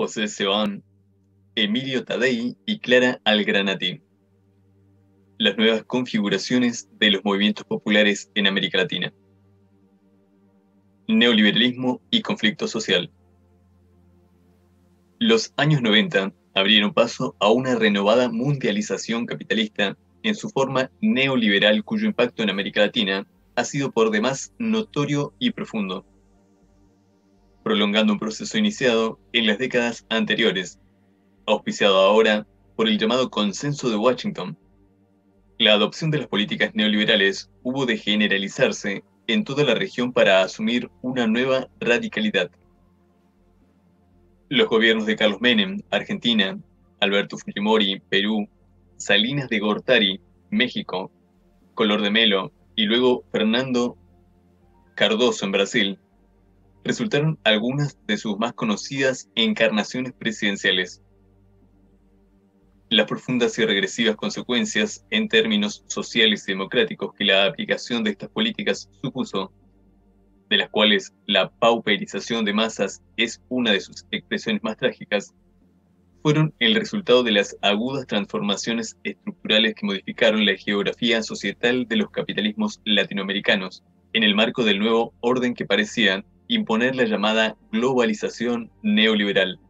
José Seón, Emilio Tadei y Clara Algranati. Las nuevas configuraciones de los movimientos populares en América Latina. Neoliberalismo y conflicto social. Los años 90 abrieron paso a una renovada mundialización capitalista en su forma neoliberal cuyo impacto en América Latina ha sido por demás notorio y profundo, prolongando un proceso iniciado en las décadas anteriores, auspiciado ahora por el llamado Consenso de Washington. La adopción de las políticas neoliberales hubo de generalizarse en toda la región para asumir una nueva radicalidad. Los gobiernos de Carlos Menem, Argentina, Alberto Fujimori, Perú, Salinas de Gortari, México, Color de Melo y luego Fernando Cardoso en Brasil, resultaron algunas de sus más conocidas encarnaciones presidenciales. Las profundas y regresivas consecuencias en términos sociales y democráticos que la aplicación de estas políticas supuso, de las cuales la pauperización de masas es una de sus expresiones más trágicas, fueron el resultado de las agudas transformaciones estructurales que modificaron la geografía societal de los capitalismos latinoamericanos en el marco del nuevo orden que parecía imponer la llamada globalización neoliberal.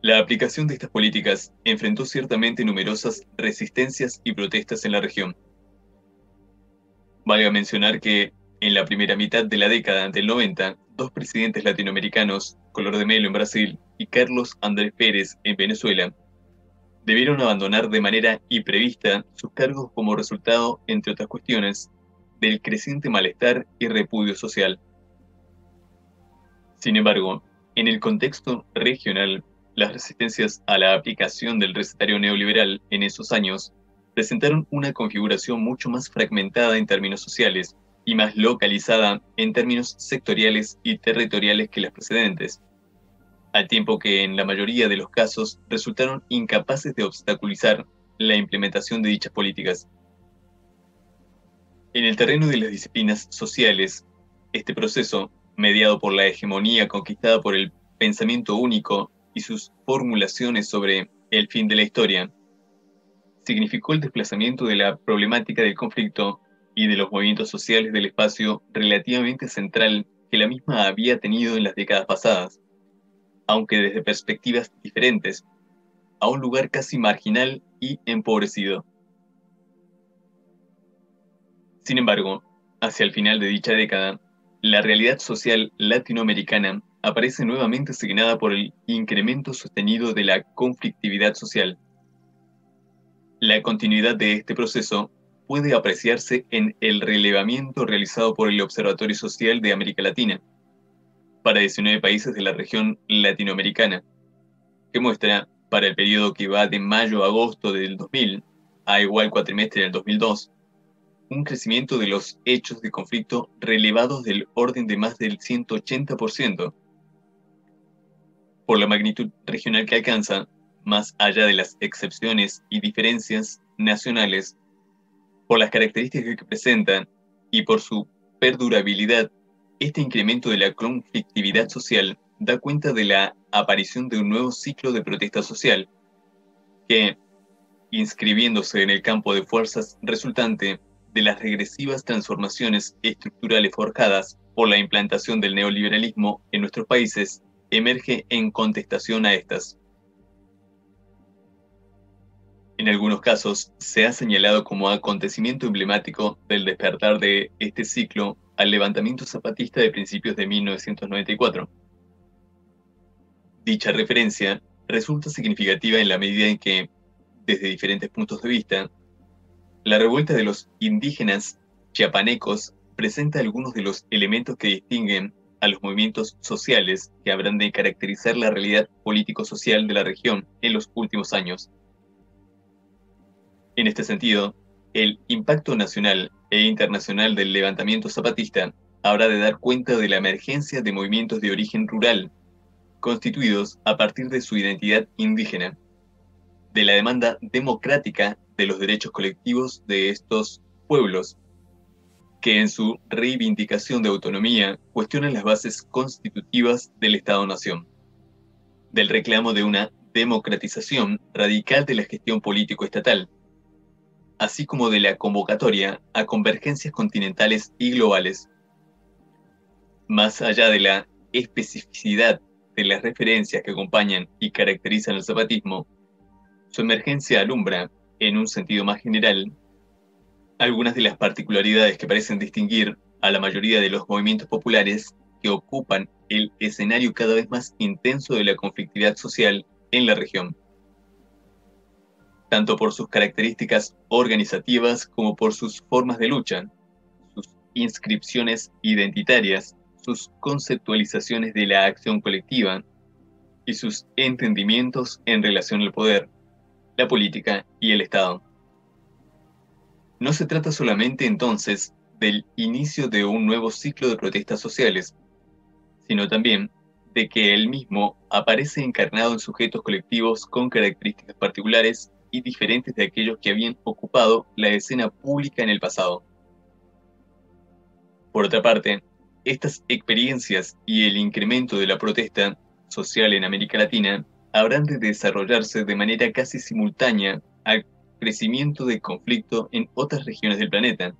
La aplicación de estas políticas enfrentó ciertamente numerosas resistencias y protestas en la región. Valga mencionar que, en la primera mitad de la década del 90, dos presidentes latinoamericanos, Color de Melo en Brasil y Carlos Andrés Pérez en Venezuela, debieron abandonar de manera imprevista sus cargos como resultado, entre otras cuestiones, del creciente malestar y repudio social. Sin embargo, en el contexto regional, las resistencias a la aplicación del recetario neoliberal en esos años presentaron una configuración mucho más fragmentada en términos sociales y más localizada en términos sectoriales y territoriales que las precedentes, al tiempo que en la mayoría de los casos resultaron incapaces de obstaculizar la implementación de dichas políticas. En el terreno de las disciplinas sociales, este proceso, mediado por la hegemonía conquistada por el pensamiento único y sus formulaciones sobre el fin de la historia, significó el desplazamiento de la problemática del conflicto y de los movimientos sociales del espacio relativamente central que la misma había tenido en las décadas pasadas, aunque desde perspectivas diferentes, a un lugar casi marginal y empobrecido. Sin embargo, hacia el final de dicha década, la realidad social latinoamericana aparece nuevamente asignada por el incremento sostenido de la conflictividad social. La continuidad de este proceso puede apreciarse en el relevamiento realizado por el Observatorio Social de América Latina para 19 países de la región latinoamericana, que muestra para el periodo que va de mayo a agosto del 2000 a igual cuatrimestre del 2002, un crecimiento de los hechos de conflicto relevados del orden de más del 180%. Por la magnitud regional que alcanza, más allá de las excepciones y diferencias nacionales por las características que presentan y por su perdurabilidad, este incremento de la conflictividad social da cuenta de la aparición de un nuevo ciclo de protesta social, que, inscribiéndose en el campo de fuerzas resultante de las regresivas transformaciones estructurales forjadas por la implantación del neoliberalismo en nuestros países, emerge en contestación a estas. En algunos casos se ha señalado como acontecimiento emblemático del despertar de este ciclo al levantamiento zapatista de principios de 1994. Dicha referencia resulta significativa en la medida en que, desde diferentes puntos de vista, la revuelta de los indígenas chiapanecos presenta algunos de los elementos que distinguen a los movimientos sociales que habrán de caracterizar la realidad político-social de la región en los últimos años. En este sentido, el impacto nacional e internacional del levantamiento zapatista habrá de dar cuenta de la emergencia de movimientos de origen rural, constituidos a partir de su identidad indígena, de la demanda democrática de los derechos colectivos de estos pueblos, que en su reivindicación de autonomía cuestionan las bases constitutivas del Estado-Nación, del reclamo de una democratización radical de la gestión político-estatal, así como de la convocatoria a convergencias continentales y globales. Más allá de la especificidad de las referencias que acompañan y caracterizan el zapatismo, su emergencia alumbra, en un sentido más general, algunas de las particularidades que parecen distinguir a la mayoría de los movimientos populares que ocupan el escenario cada vez más intenso de la conflictividad social en la región, tanto por sus características organizativas como por sus formas de lucha, sus inscripciones identitarias, sus conceptualizaciones de la acción colectiva y sus entendimientos en relación al poder, la política y el Estado. No se trata solamente entonces del inicio de un nuevo ciclo de protestas sociales, sino también de que el mismo aparece encarnado en sujetos colectivos con características particulares y diferentes de aquellos que habían ocupado la escena pública en el pasado. Por otra parte, estas experiencias y el incremento de la protesta social en América Latina habrán de desarrollarse de manera casi simultánea al crecimiento del conflicto en otras regiones del planeta,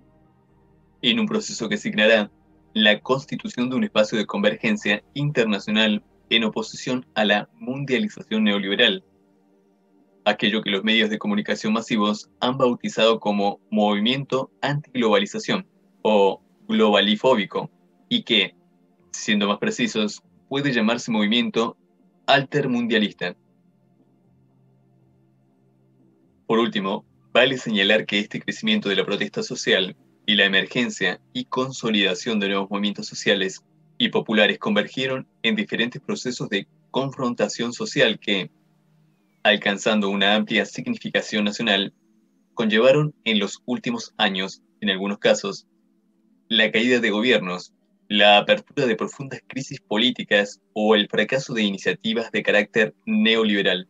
en un proceso que asignará la constitución de un espacio de convergencia internacional en oposición a la mundialización neoliberal, aquello que los medios de comunicación masivos han bautizado como movimiento antiglobalización o globalifóbico, y que, siendo más precisos, puede llamarse movimiento altermundialista. Por último, vale señalar que este crecimiento de la protesta social y la emergencia y consolidación de nuevos movimientos sociales y populares convergieron en diferentes procesos de confrontación social que, alcanzando una amplia significación nacional, conllevaron en los últimos años, en algunos casos, la caída de gobiernos, la apertura de profundas crisis políticas o el fracaso de iniciativas de carácter neoliberal.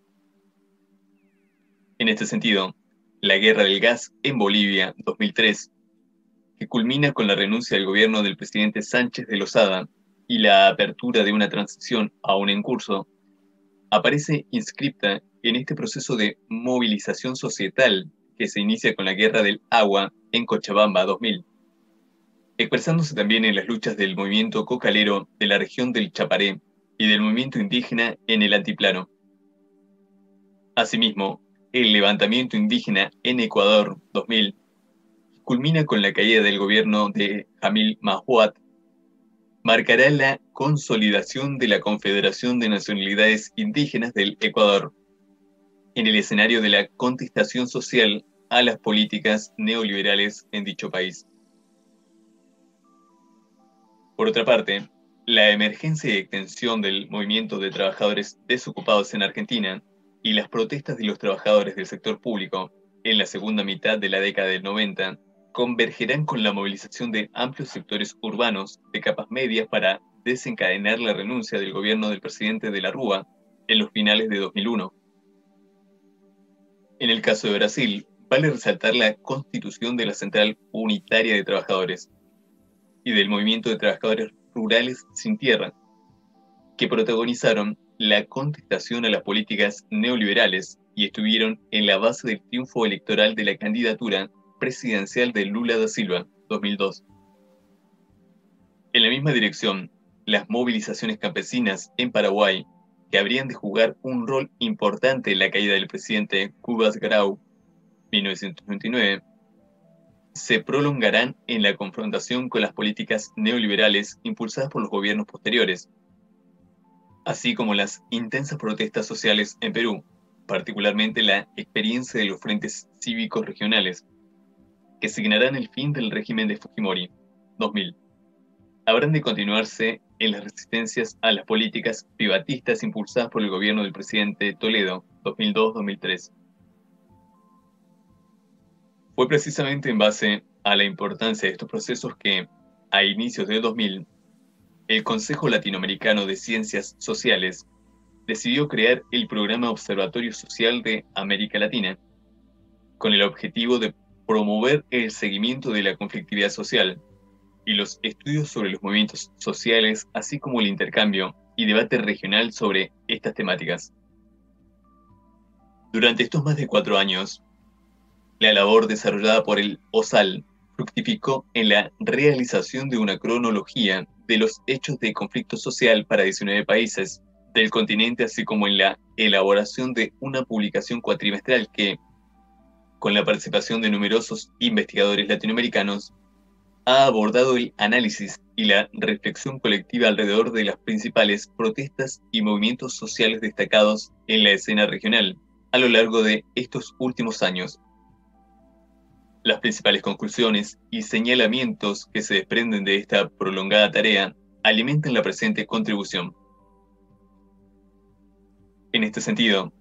En este sentido, la guerra del gas en Bolivia 2003, que culmina con la renuncia del gobierno del presidente Sánchez de Lozada y la apertura de una transición aún en curso, aparece inscripta en este proceso de movilización societal que se inicia con la guerra del agua en Cochabamba 2000 expresándose también en las luchas del movimiento cocalero de la región del Chaparé y del movimiento indígena en el Altiplano. Asimismo, el levantamiento indígena en Ecuador 2000 culmina con la caída del gobierno de Jamil Mahuat, marcará la consolidación de la Confederación de Nacionalidades Indígenas del Ecuador en el escenario de la contestación social a las políticas neoliberales en dicho país. Por otra parte, la emergencia y extensión del movimiento de trabajadores desocupados en Argentina y las protestas de los trabajadores del sector público en la segunda mitad de la década del 90 convergerán con la movilización de amplios sectores urbanos de capas medias para desencadenar la renuncia del gobierno del presidente de la Rúa en los finales de 2001. En el caso de Brasil, vale resaltar la constitución de la Central Unitaria de Trabajadores, y del movimiento de trabajadores rurales sin tierra, que protagonizaron la contestación a las políticas neoliberales y estuvieron en la base del triunfo electoral de la candidatura presidencial de Lula da Silva, 2002. En la misma dirección, las movilizaciones campesinas en Paraguay, que habrían de jugar un rol importante en la caída del presidente Cubas Grau, 1929, se prolongarán en la confrontación con las políticas neoliberales impulsadas por los gobiernos posteriores, así como las intensas protestas sociales en Perú, particularmente la experiencia de los frentes cívicos regionales, que signarán el fin del régimen de Fujimori, 2000. Habrán de continuarse en las resistencias a las políticas privatistas impulsadas por el gobierno del presidente Toledo, 2002-2003 fue precisamente en base a la importancia de estos procesos que, a inicios de 2000, el Consejo Latinoamericano de Ciencias Sociales decidió crear el programa Observatorio Social de América Latina, con el objetivo de promover el seguimiento de la conflictividad social y los estudios sobre los movimientos sociales, así como el intercambio y debate regional sobre estas temáticas. Durante estos más de cuatro años, la labor desarrollada por el OSAL fructificó en la realización de una cronología de los hechos de conflicto social para 19 países del continente, así como en la elaboración de una publicación cuatrimestral que, con la participación de numerosos investigadores latinoamericanos, ha abordado el análisis y la reflexión colectiva alrededor de las principales protestas y movimientos sociales destacados en la escena regional a lo largo de estos últimos años. Las principales conclusiones y señalamientos que se desprenden de esta prolongada tarea alimentan la presente contribución. En este sentido,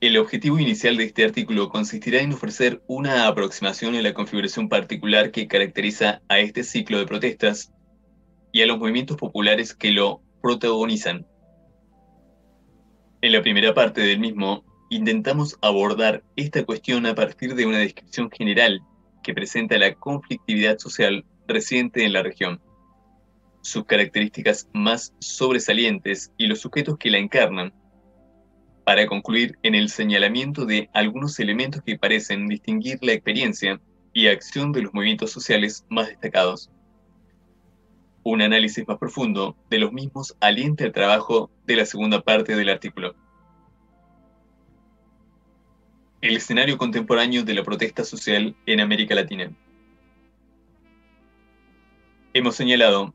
el objetivo inicial de este artículo consistirá en ofrecer una aproximación a la configuración particular que caracteriza a este ciclo de protestas y a los movimientos populares que lo protagonizan. En la primera parte del mismo, intentamos abordar esta cuestión a partir de una descripción general que presenta la conflictividad social reciente en la región, sus características más sobresalientes y los sujetos que la encarnan, para concluir en el señalamiento de algunos elementos que parecen distinguir la experiencia y acción de los movimientos sociales más destacados. Un análisis más profundo de los mismos alienta el trabajo de la segunda parte del artículo. El escenario contemporáneo de la protesta social en América Latina. Hemos señalado,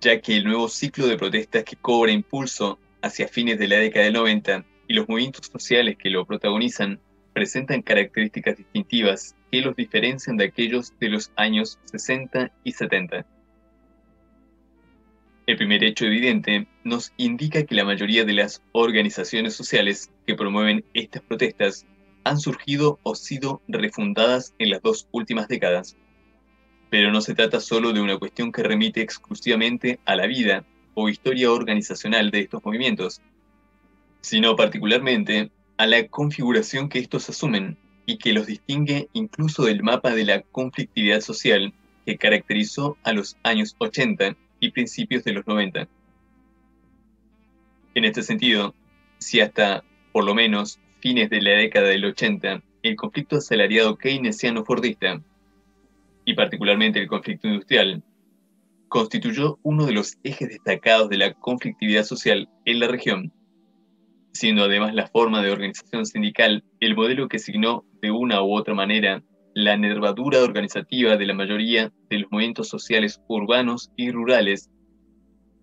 ya que el nuevo ciclo de protestas que cobra impulso hacia fines de la década del 90 y los movimientos sociales que lo protagonizan presentan características distintivas que los diferencian de aquellos de los años 60 y 70. El primer hecho evidente nos indica que la mayoría de las organizaciones sociales que promueven estas protestas han surgido o sido refundadas en las dos últimas décadas. Pero no se trata solo de una cuestión que remite exclusivamente a la vida o historia organizacional de estos movimientos, sino particularmente a la configuración que estos asumen y que los distingue incluso del mapa de la conflictividad social que caracterizó a los años 80 y principios de los 90. En este sentido, si hasta, por lo menos, fines de la década del 80, el conflicto asalariado keynesiano-fordista, y particularmente el conflicto industrial, constituyó uno de los ejes destacados de la conflictividad social en la región, siendo además la forma de organización sindical el modelo que signó de una u otra manera la nervadura organizativa de la mayoría de los movimientos sociales urbanos y rurales,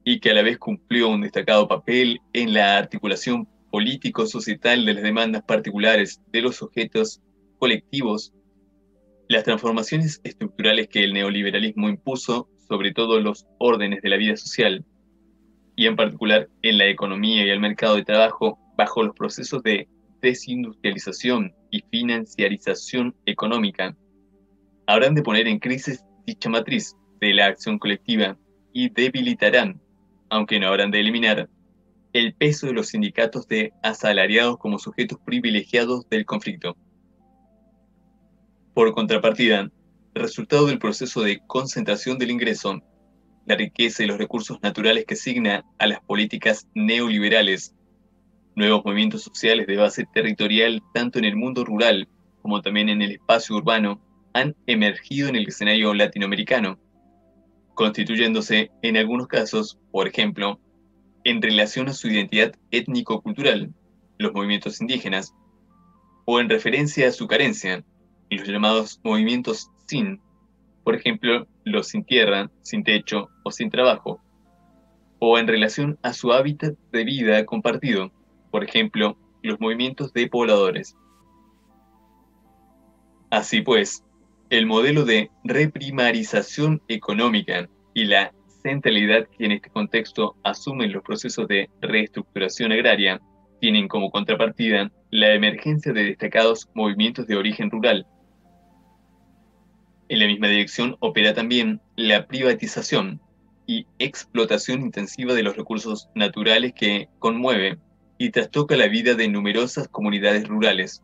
y que a la vez cumplió un destacado papel en la articulación político-societal de las demandas particulares de los sujetos colectivos, las transformaciones estructurales que el neoliberalismo impuso sobre todos los órdenes de la vida social, y en particular en la economía y el mercado de trabajo bajo los procesos de desindustrialización y financiarización económica, habrán de poner en crisis dicha matriz de la acción colectiva y debilitarán, aunque no habrán de eliminar, el peso de los sindicatos de asalariados como sujetos privilegiados del conflicto. Por contrapartida, resultado del proceso de concentración del ingreso la riqueza y los recursos naturales que signa a las políticas neoliberales, nuevos movimientos sociales de base territorial tanto en el mundo rural como también en el espacio urbano han emergido en el escenario latinoamericano, constituyéndose en algunos casos, por ejemplo, en relación a su identidad étnico-cultural, los movimientos indígenas, o en referencia a su carencia, los llamados movimientos SIN, por ejemplo, los sin tierra, sin techo o sin trabajo, o en relación a su hábitat de vida compartido, por ejemplo, los movimientos de pobladores. Así pues, el modelo de reprimarización económica y la centralidad que en este contexto asumen los procesos de reestructuración agraria tienen como contrapartida la emergencia de destacados movimientos de origen rural, en la misma dirección opera también la privatización y explotación intensiva de los recursos naturales que conmueve y trastoca la vida de numerosas comunidades rurales.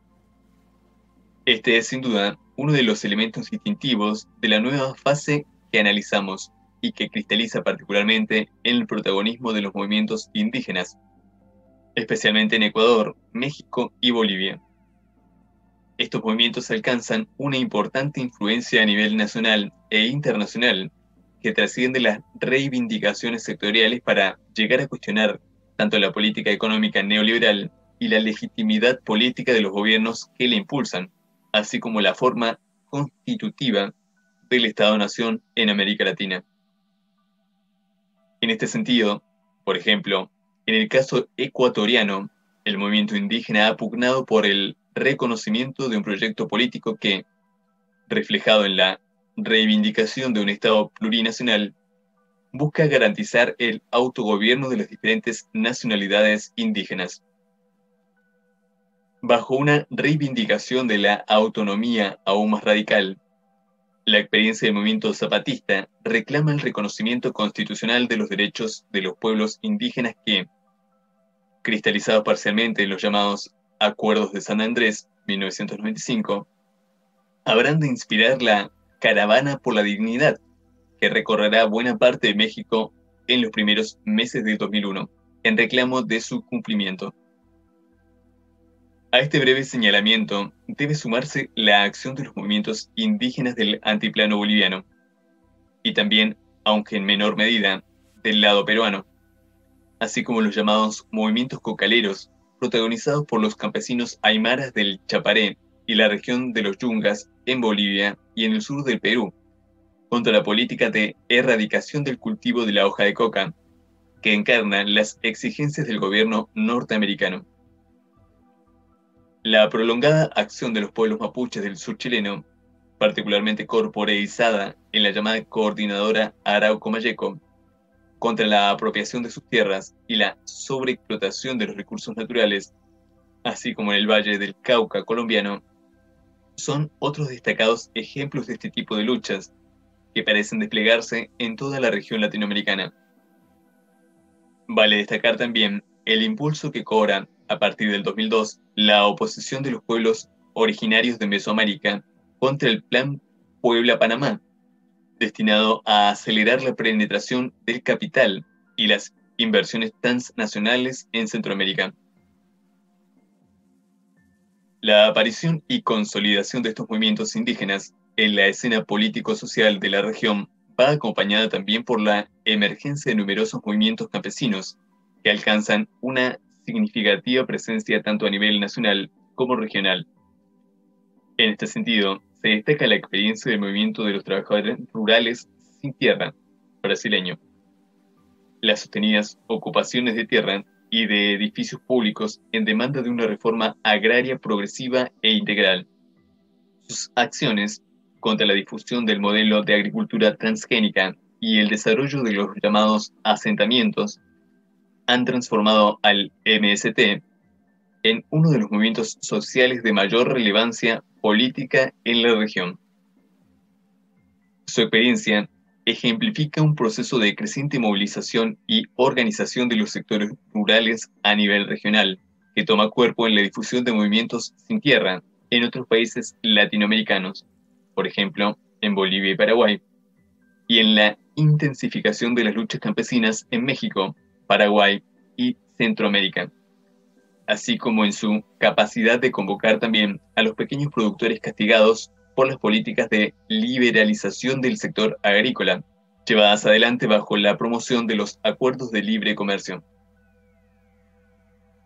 Este es sin duda uno de los elementos distintivos de la nueva fase que analizamos y que cristaliza particularmente en el protagonismo de los movimientos indígenas, especialmente en Ecuador, México y Bolivia. Estos movimientos alcanzan una importante influencia a nivel nacional e internacional que trasciende las reivindicaciones sectoriales para llegar a cuestionar tanto la política económica neoliberal y la legitimidad política de los gobiernos que la impulsan, así como la forma constitutiva del Estado-Nación en América Latina. En este sentido, por ejemplo, en el caso ecuatoriano, el movimiento indígena ha pugnado por el reconocimiento de un proyecto político que, reflejado en la reivindicación de un Estado plurinacional, busca garantizar el autogobierno de las diferentes nacionalidades indígenas. Bajo una reivindicación de la autonomía aún más radical, la experiencia del movimiento zapatista reclama el reconocimiento constitucional de los derechos de los pueblos indígenas que, cristalizados parcialmente en los llamados Acuerdos de San Andrés 1995, habrán de inspirar la Caravana por la Dignidad, que recorrerá buena parte de México en los primeros meses de 2001, en reclamo de su cumplimiento. A este breve señalamiento debe sumarse la acción de los movimientos indígenas del antiplano boliviano y también, aunque en menor medida, del lado peruano, así como los llamados movimientos cocaleros protagonizados por los campesinos aymaras del Chaparé y la región de los Yungas en Bolivia y en el sur del Perú, contra la política de erradicación del cultivo de la hoja de coca, que encarna las exigencias del gobierno norteamericano. La prolongada acción de los pueblos mapuches del sur chileno, particularmente corporeizada en la llamada Coordinadora Arauco-Mayeco, contra la apropiación de sus tierras y la sobreexplotación de los recursos naturales, así como en el Valle del Cauca colombiano, son otros destacados ejemplos de este tipo de luchas que parecen desplegarse en toda la región latinoamericana. Vale destacar también el impulso que cobra a partir del 2002, la oposición de los pueblos originarios de Mesoamérica contra el Plan Puebla-Panamá, destinado a acelerar la penetración del capital y las inversiones transnacionales en Centroamérica. La aparición y consolidación de estos movimientos indígenas en la escena político-social de la región va acompañada también por la emergencia de numerosos movimientos campesinos que alcanzan una significativa presencia tanto a nivel nacional como regional. En este sentido, se destaca la experiencia del movimiento de los trabajadores rurales sin tierra brasileño, las sostenidas ocupaciones de tierra y de edificios públicos en demanda de una reforma agraria progresiva e integral. Sus acciones contra la difusión del modelo de agricultura transgénica y el desarrollo de los llamados asentamientos han transformado al MST en uno de los movimientos sociales de mayor relevancia política en la región. Su experiencia ejemplifica un proceso de creciente movilización y organización de los sectores rurales a nivel regional, que toma cuerpo en la difusión de movimientos sin tierra en otros países latinoamericanos, por ejemplo, en Bolivia y Paraguay, y en la intensificación de las luchas campesinas en México, Paraguay y Centroamérica, así como en su capacidad de convocar también a los pequeños productores castigados por las políticas de liberalización del sector agrícola, llevadas adelante bajo la promoción de los acuerdos de libre comercio.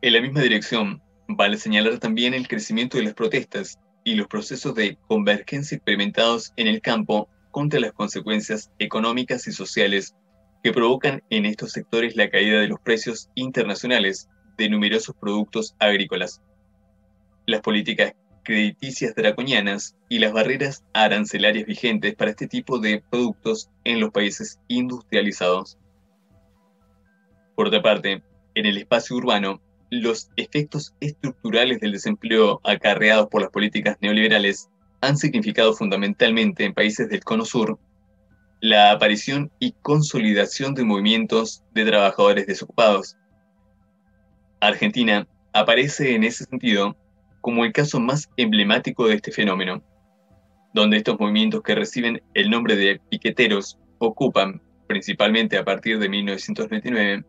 En la misma dirección, vale señalar también el crecimiento de las protestas y los procesos de convergencia experimentados en el campo contra las consecuencias económicas y sociales que provocan en estos sectores la caída de los precios internacionales de numerosos productos agrícolas. Las políticas crediticias draconianas y las barreras arancelarias vigentes para este tipo de productos en los países industrializados. Por otra parte, en el espacio urbano, los efectos estructurales del desempleo acarreados por las políticas neoliberales han significado fundamentalmente en países del Cono Sur la aparición y consolidación de movimientos de trabajadores desocupados. Argentina aparece en ese sentido como el caso más emblemático de este fenómeno, donde estos movimientos que reciben el nombre de piqueteros ocupan principalmente a partir de 1999,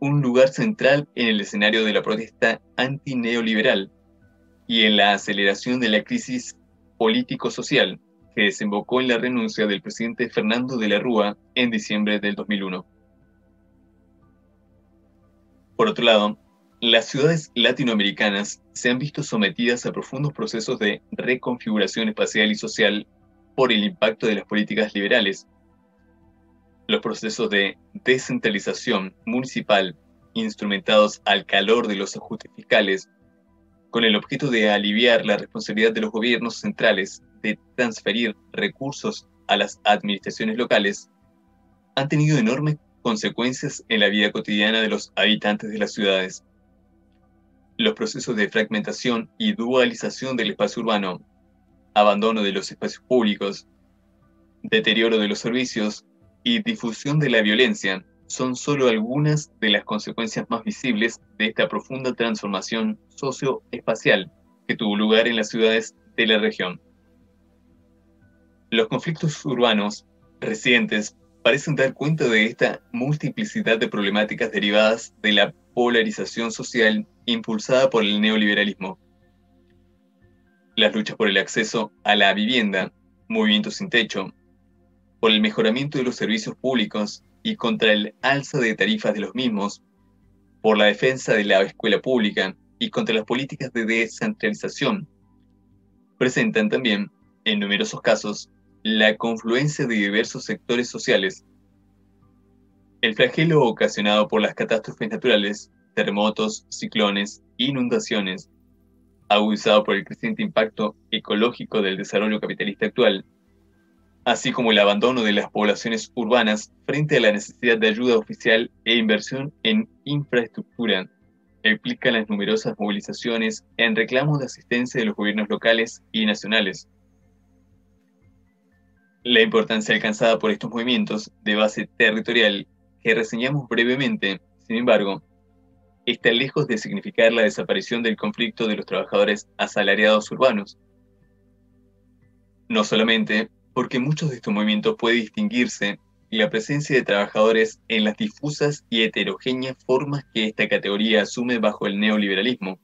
un lugar central en el escenario de la protesta antineoliberal y en la aceleración de la crisis político-social que desembocó en la renuncia del presidente Fernando de la Rúa en diciembre del 2001. Por otro lado, las ciudades latinoamericanas se han visto sometidas a profundos procesos de reconfiguración espacial y social por el impacto de las políticas liberales los procesos de descentralización municipal instrumentados al calor de los ajustes fiscales, con el objeto de aliviar la responsabilidad de los gobiernos centrales de transferir recursos a las administraciones locales, han tenido enormes consecuencias en la vida cotidiana de los habitantes de las ciudades. Los procesos de fragmentación y dualización del espacio urbano, abandono de los espacios públicos, deterioro de los servicios y difusión de la violencia son solo algunas de las consecuencias más visibles de esta profunda transformación socioespacial que tuvo lugar en las ciudades de la región. Los conflictos urbanos recientes parecen dar cuenta de esta multiplicidad de problemáticas derivadas de la polarización social impulsada por el neoliberalismo. Las luchas por el acceso a la vivienda, movimientos sin techo, por el mejoramiento de los servicios públicos y contra el alza de tarifas de los mismos, por la defensa de la escuela pública y contra las políticas de descentralización, presentan también, en numerosos casos, la confluencia de diversos sectores sociales. El flagelo ocasionado por las catástrofes naturales, terremotos, ciclones, inundaciones, agudizado por el creciente impacto ecológico del desarrollo capitalista actual, así como el abandono de las poblaciones urbanas frente a la necesidad de ayuda oficial e inversión en infraestructura, explica las numerosas movilizaciones en reclamo de asistencia de los gobiernos locales y nacionales. La importancia alcanzada por estos movimientos de base territorial que reseñamos brevemente, sin embargo, está lejos de significar la desaparición del conflicto de los trabajadores asalariados urbanos. No solamente porque muchos de estos movimientos puede distinguirse la presencia de trabajadores en las difusas y heterogéneas formas que esta categoría asume bajo el neoliberalismo,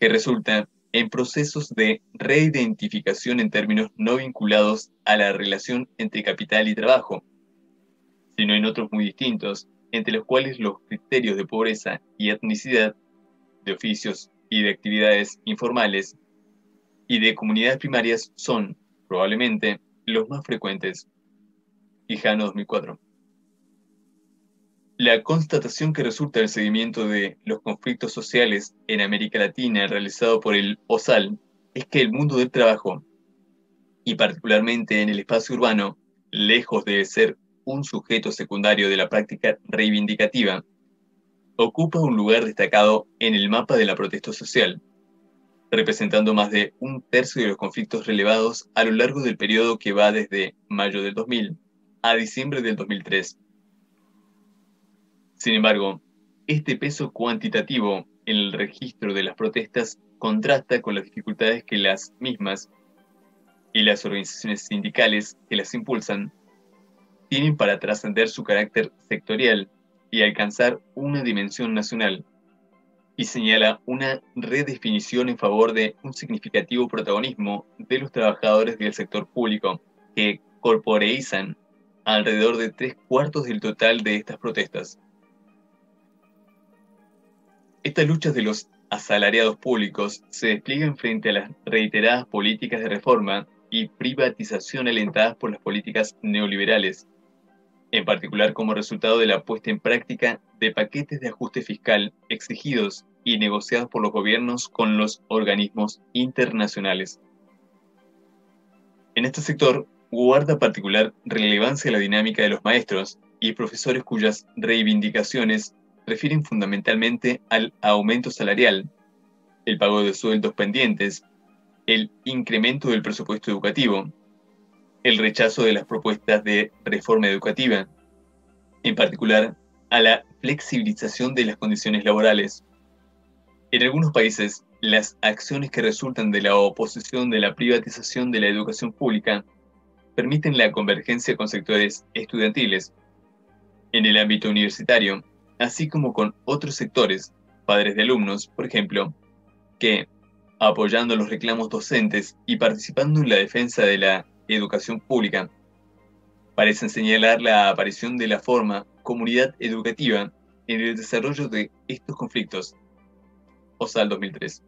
que resulta en procesos de reidentificación en términos no vinculados a la relación entre capital y trabajo, sino en otros muy distintos, entre los cuales los criterios de pobreza y etnicidad, de oficios y de actividades informales y de comunidades primarias son, probablemente los más frecuentes. Hijano 2004. La constatación que resulta del seguimiento de los conflictos sociales en América Latina realizado por el OSAL es que el mundo del trabajo, y particularmente en el espacio urbano, lejos de ser un sujeto secundario de la práctica reivindicativa, ocupa un lugar destacado en el mapa de la protesta social representando más de un tercio de los conflictos relevados a lo largo del periodo que va desde mayo del 2000 a diciembre del 2003. Sin embargo, este peso cuantitativo en el registro de las protestas contrasta con las dificultades que las mismas y las organizaciones sindicales que las impulsan tienen para trascender su carácter sectorial y alcanzar una dimensión nacional y señala una redefinición en favor de un significativo protagonismo de los trabajadores del sector público, que corporeizan alrededor de tres cuartos del total de estas protestas. Estas luchas de los asalariados públicos se despliegan frente a las reiteradas políticas de reforma y privatización alentadas por las políticas neoliberales, en particular como resultado de la puesta en práctica de paquetes de ajuste fiscal exigidos y negociados por los gobiernos con los organismos internacionales. En este sector guarda particular relevancia la dinámica de los maestros y profesores cuyas reivindicaciones refieren fundamentalmente al aumento salarial, el pago de sueldos pendientes, el incremento del presupuesto educativo, el rechazo de las propuestas de reforma educativa, en particular a la flexibilización de las condiciones laborales. En algunos países, las acciones que resultan de la oposición de la privatización de la educación pública permiten la convergencia con sectores estudiantiles en el ámbito universitario, así como con otros sectores, padres de alumnos, por ejemplo, que, apoyando los reclamos docentes y participando en la defensa de la educación pública, parecen señalar la aparición de la forma comunidad educativa en el desarrollo de estos conflictos. OSAL 2003.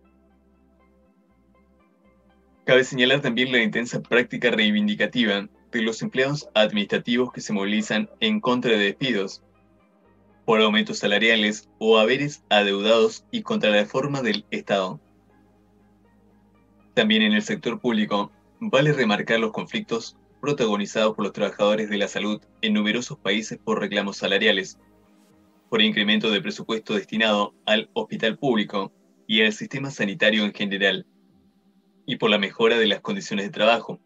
Cabe señalar también la intensa práctica reivindicativa de los empleados administrativos que se movilizan en contra de despidos, por aumentos salariales o haberes adeudados y contra la reforma del Estado. También en el sector público, vale remarcar los conflictos protagonizados por los trabajadores de la salud en numerosos países por reclamos salariales, por incremento de presupuesto destinado al hospital público y al sistema sanitario en general y por la mejora de las condiciones de trabajo.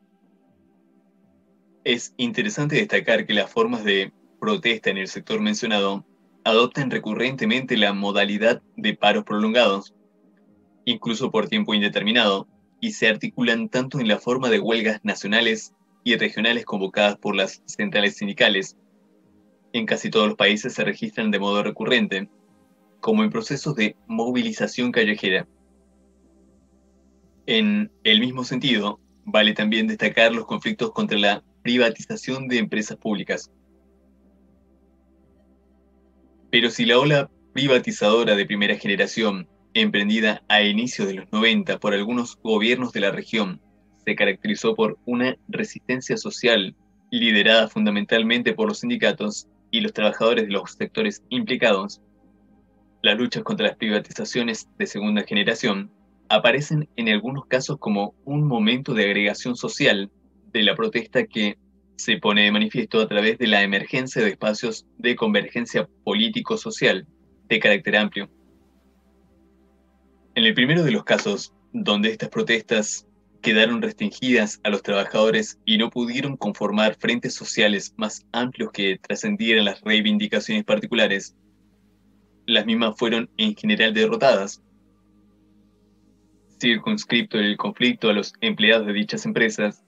Es interesante destacar que las formas de protesta en el sector mencionado adoptan recurrentemente la modalidad de paros prolongados, incluso por tiempo indeterminado, y se articulan tanto en la forma de huelgas nacionales y regionales convocadas por las centrales sindicales. En casi todos los países se registran de modo recurrente, como en procesos de movilización callejera. En el mismo sentido, vale también destacar los conflictos contra la privatización de empresas públicas. Pero si la ola privatizadora de primera generación, emprendida a inicios de los 90 por algunos gobiernos de la región, se caracterizó por una resistencia social liderada fundamentalmente por los sindicatos y los trabajadores de los sectores implicados, las luchas contra las privatizaciones de segunda generación aparecen en algunos casos como un momento de agregación social de la protesta que se pone de manifiesto a través de la emergencia de espacios de convergencia político-social de carácter amplio. En el primero de los casos, donde estas protestas quedaron restringidas a los trabajadores y no pudieron conformar frentes sociales más amplios que trascendieran las reivindicaciones particulares, las mismas fueron en general derrotadas circunscripto el conflicto a los empleados de dichas empresas,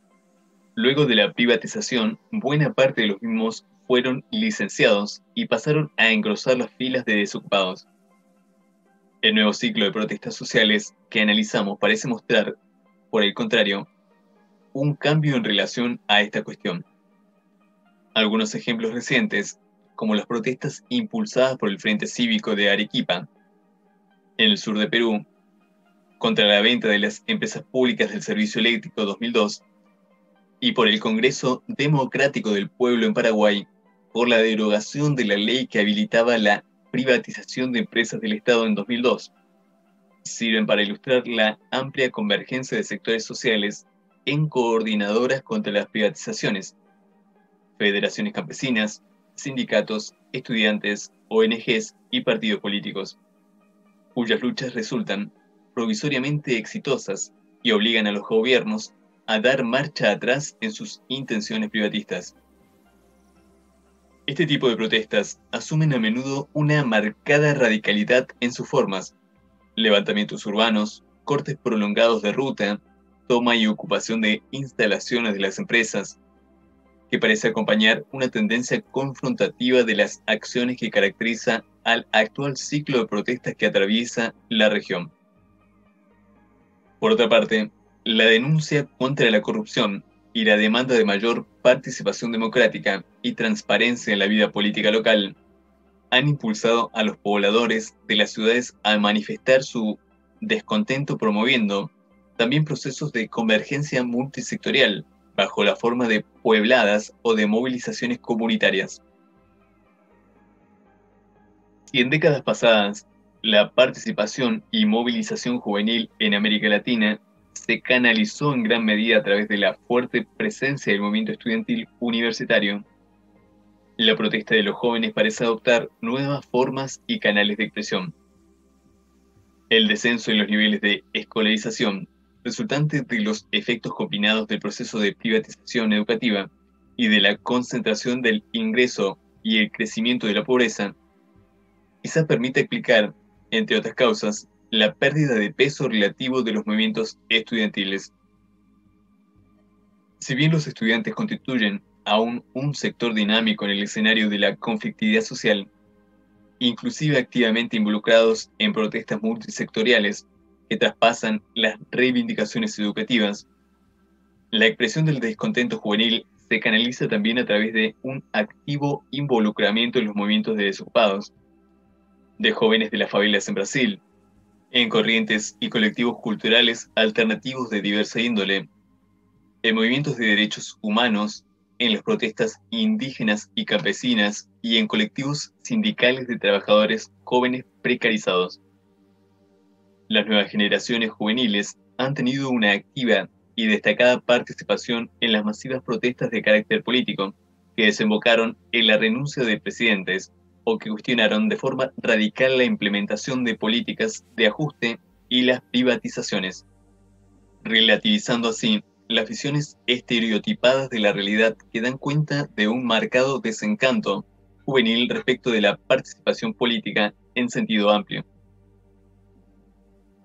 luego de la privatización, buena parte de los mismos fueron licenciados y pasaron a engrosar las filas de desocupados. El nuevo ciclo de protestas sociales que analizamos parece mostrar, por el contrario, un cambio en relación a esta cuestión. Algunos ejemplos recientes, como las protestas impulsadas por el Frente Cívico de Arequipa, en el sur de Perú, contra la venta de las empresas públicas del servicio eléctrico 2002 y por el Congreso Democrático del Pueblo en Paraguay por la derogación de la ley que habilitaba la privatización de empresas del Estado en 2002. Sirven para ilustrar la amplia convergencia de sectores sociales en coordinadoras contra las privatizaciones, federaciones campesinas, sindicatos, estudiantes, ONGs y partidos políticos, cuyas luchas resultan provisoriamente exitosas y obligan a los gobiernos a dar marcha atrás en sus intenciones privatistas. Este tipo de protestas asumen a menudo una marcada radicalidad en sus formas, levantamientos urbanos, cortes prolongados de ruta, toma y ocupación de instalaciones de las empresas, que parece acompañar una tendencia confrontativa de las acciones que caracteriza al actual ciclo de protestas que atraviesa la región. Por otra parte, la denuncia contra la corrupción y la demanda de mayor participación democrática y transparencia en la vida política local han impulsado a los pobladores de las ciudades a manifestar su descontento promoviendo también procesos de convergencia multisectorial bajo la forma de puebladas o de movilizaciones comunitarias. Y en décadas pasadas la participación y movilización juvenil en América Latina se canalizó en gran medida a través de la fuerte presencia del movimiento estudiantil universitario. La protesta de los jóvenes parece adoptar nuevas formas y canales de expresión. El descenso en los niveles de escolarización, resultante de los efectos combinados del proceso de privatización educativa y de la concentración del ingreso y el crecimiento de la pobreza, quizás permite explicar entre otras causas, la pérdida de peso relativo de los movimientos estudiantiles. Si bien los estudiantes constituyen aún un sector dinámico en el escenario de la conflictividad social, inclusive activamente involucrados en protestas multisectoriales que traspasan las reivindicaciones educativas, la expresión del descontento juvenil se canaliza también a través de un activo involucramiento en los movimientos de desocupados, de jóvenes de las favelas en Brasil, en corrientes y colectivos culturales alternativos de diversa índole, en movimientos de derechos humanos, en las protestas indígenas y campesinas y en colectivos sindicales de trabajadores jóvenes precarizados. Las nuevas generaciones juveniles han tenido una activa y destacada participación en las masivas protestas de carácter político que desembocaron en la renuncia de presidentes o que cuestionaron de forma radical la implementación de políticas de ajuste y las privatizaciones, relativizando así las visiones estereotipadas de la realidad que dan cuenta de un marcado desencanto juvenil respecto de la participación política en sentido amplio.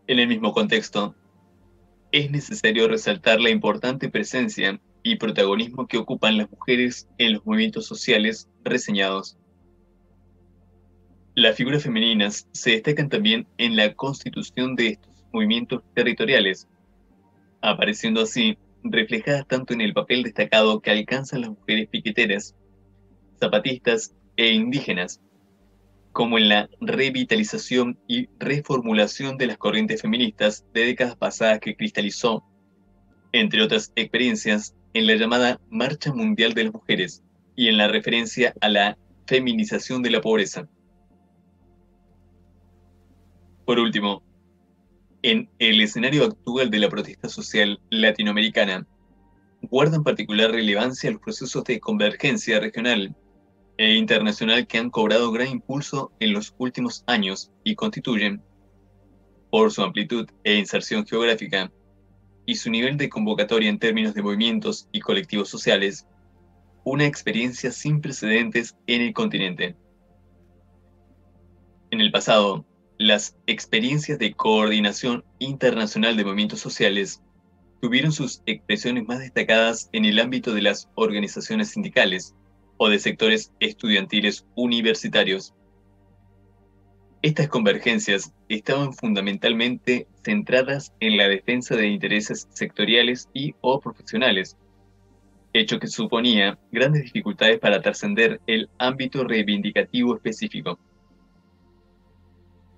En el mismo contexto, es necesario resaltar la importante presencia y protagonismo que ocupan las mujeres en los movimientos sociales reseñados. Las figuras femeninas se destacan también en la constitución de estos movimientos territoriales, apareciendo así reflejadas tanto en el papel destacado que alcanzan las mujeres piqueteras, zapatistas e indígenas, como en la revitalización y reformulación de las corrientes feministas de décadas pasadas que cristalizó, entre otras experiencias, en la llamada Marcha Mundial de las Mujeres y en la referencia a la feminización de la pobreza. Por último, en el escenario actual de la protesta social latinoamericana, guardan particular relevancia los procesos de convergencia regional e internacional que han cobrado gran impulso en los últimos años y constituyen, por su amplitud e inserción geográfica y su nivel de convocatoria en términos de movimientos y colectivos sociales, una experiencia sin precedentes en el continente. En el pasado, las experiencias de coordinación internacional de movimientos sociales tuvieron sus expresiones más destacadas en el ámbito de las organizaciones sindicales, o de sectores estudiantiles universitarios. Estas convergencias estaban fundamentalmente centradas en la defensa de intereses sectoriales y o profesionales, hecho que suponía grandes dificultades para trascender el ámbito reivindicativo específico.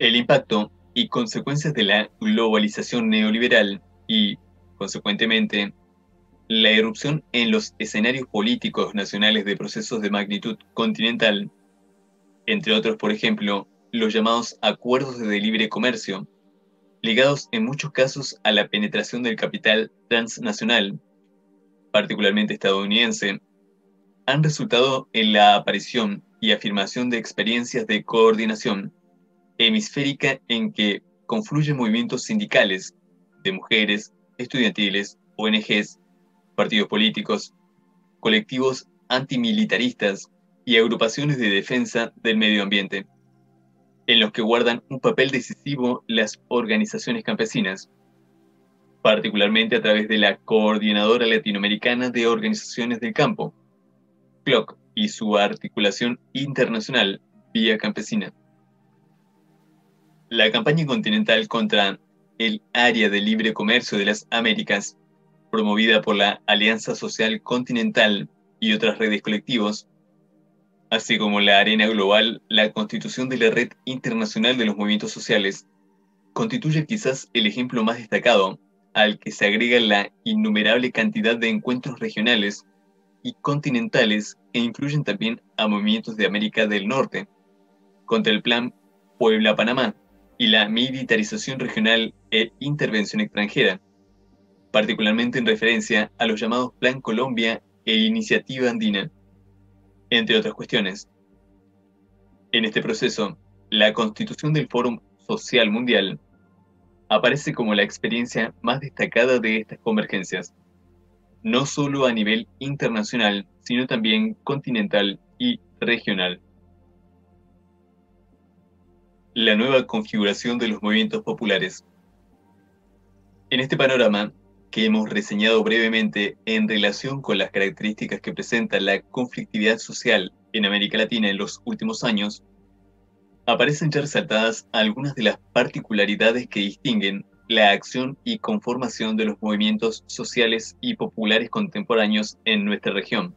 El impacto y consecuencias de la globalización neoliberal y, consecuentemente, la erupción en los escenarios políticos nacionales de procesos de magnitud continental, entre otros, por ejemplo, los llamados acuerdos de libre comercio, ligados en muchos casos a la penetración del capital transnacional, particularmente estadounidense, han resultado en la aparición y afirmación de experiencias de coordinación hemisférica en que confluyen movimientos sindicales, de mujeres, estudiantiles, ONGs, partidos políticos, colectivos antimilitaristas y agrupaciones de defensa del medio ambiente, en los que guardan un papel decisivo las organizaciones campesinas, particularmente a través de la Coordinadora Latinoamericana de Organizaciones del Campo, CLOC, y su articulación internacional Vía Campesina. La campaña continental contra el área de libre comercio de las Américas promovida por la Alianza Social Continental y otras redes colectivos, así como la arena global, la constitución de la Red Internacional de los Movimientos Sociales, constituye quizás el ejemplo más destacado, al que se agrega la innumerable cantidad de encuentros regionales y continentales que incluyen también a movimientos de América del Norte, contra el Plan Puebla-Panamá y la militarización regional e intervención extranjera, particularmente en referencia a los llamados Plan Colombia e Iniciativa Andina, entre otras cuestiones. En este proceso, la constitución del Foro Social Mundial aparece como la experiencia más destacada de estas convergencias, no solo a nivel internacional, sino también continental y regional. La nueva configuración de los movimientos populares. En este panorama, que hemos reseñado brevemente en relación con las características que presenta la conflictividad social en América Latina en los últimos años, aparecen ya resaltadas algunas de las particularidades que distinguen la acción y conformación de los movimientos sociales y populares contemporáneos en nuestra región.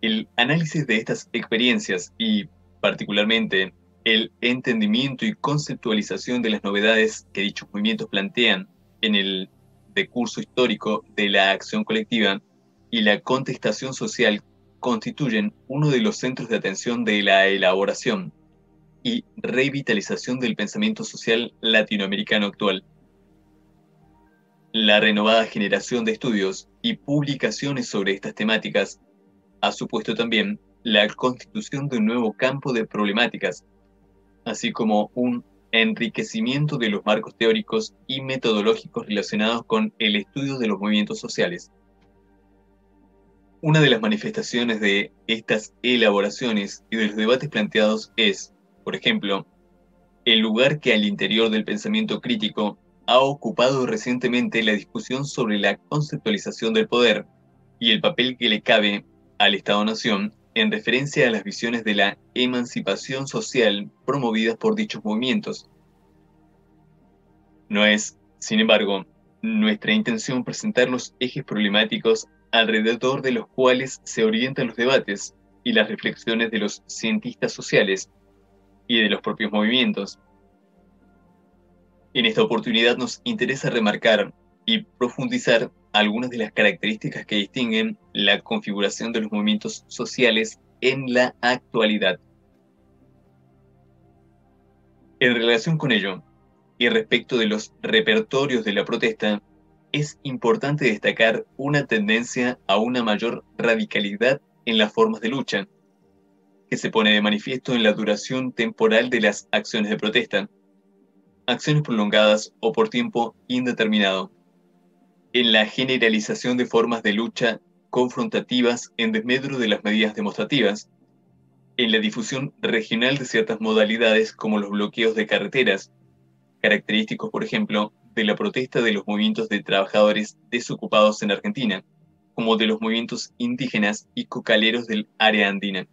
El análisis de estas experiencias y, particularmente, el entendimiento y conceptualización de las novedades que dichos movimientos plantean en el decurso histórico de la acción colectiva y la contestación social constituyen uno de los centros de atención de la elaboración y revitalización del pensamiento social latinoamericano actual. La renovada generación de estudios y publicaciones sobre estas temáticas ha supuesto también la constitución de un nuevo campo de problemáticas, así como un enriquecimiento de los marcos teóricos y metodológicos relacionados con el estudio de los movimientos sociales. Una de las manifestaciones de estas elaboraciones y de los debates planteados es, por ejemplo, el lugar que al interior del pensamiento crítico ha ocupado recientemente la discusión sobre la conceptualización del poder y el papel que le cabe al Estado-Nación en referencia a las visiones de la emancipación social promovidas por dichos movimientos. No es, sin embargo, nuestra intención presentar los ejes problemáticos alrededor de los cuales se orientan los debates y las reflexiones de los cientistas sociales y de los propios movimientos. En esta oportunidad nos interesa remarcar y profundizar algunas de las características que distinguen la configuración de los movimientos sociales en la actualidad. En relación con ello, y respecto de los repertorios de la protesta, es importante destacar una tendencia a una mayor radicalidad en las formas de lucha, que se pone de manifiesto en la duración temporal de las acciones de protesta, acciones prolongadas o por tiempo indeterminado, en la generalización de formas de lucha confrontativas en desmedro de las medidas demostrativas, en la difusión regional de ciertas modalidades como los bloqueos de carreteras, característicos, por ejemplo, de la protesta de los movimientos de trabajadores desocupados en Argentina, como de los movimientos indígenas y cocaleros del área andina